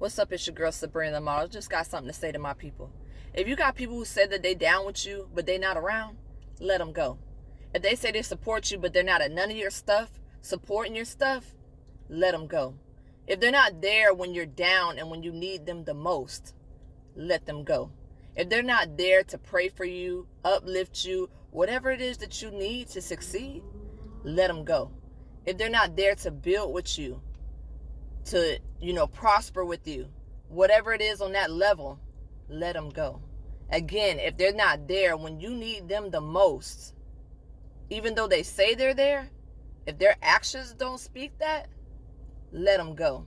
What's up? It's your girl Sabrina the Model. Just got something to say to my people. If you got people who said that they down with you, but they not around, let them go. If they say they support you, but they're not at none of your stuff, supporting your stuff, let them go. If they're not there when you're down and when you need them the most, let them go. If they're not there to pray for you, uplift you, whatever it is that you need to succeed, let them go. If they're not there to build with you, to, you know, prosper with you. Whatever it is on that level, let them go. Again, if they're not there when you need them the most, even though they say they're there, if their actions don't speak that, let them go.